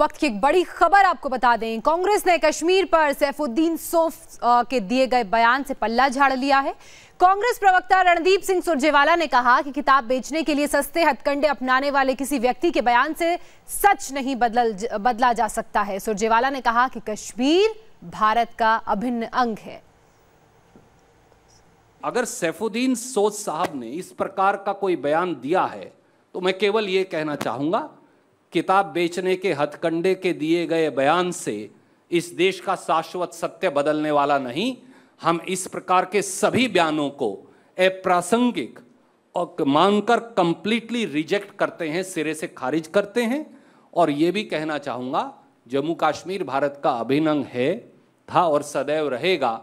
वक्त की एक बड़ी खबर आपको बता दें। कांग्रेस ने कश्मीर पर सैफुद्दीन सोफ के दिए गए बयान से पल्ला झाड़ लिया है। कांग्रेस प्रवक्ता रणदीप सिंह सुरजेवाला ने कहा कि किताब बेचने के लिए सस्ते हथकंडे अपनाने वाले किसी व्यक्ति के बयान से सच नहीं बदल बदला जा सकता है। सुरजेवाला ने कहा कि कश्मीर भारत का अभिन्न अंग है। अगर सैफुद्दीन सोच साहब ने इस प्रकार का कोई बयान दिया है तो मैं केवल ये कहना चाहूँगा किताब बेचने के हथकंडे के दिए गए बयान से इस देश का शाश्वत सत्य बदलने वाला नहीं, हम इस प्रकार के सभी बयानों को अप्रासंगिक और मानकर कंप्लीटली रिजेक्ट करते हैं, सिरे से खारिज करते हैं। और ये भी कहना चाहूँगा जम्मू कश्मीर भारत का अभिनंग है, था और सदैव रहेगा।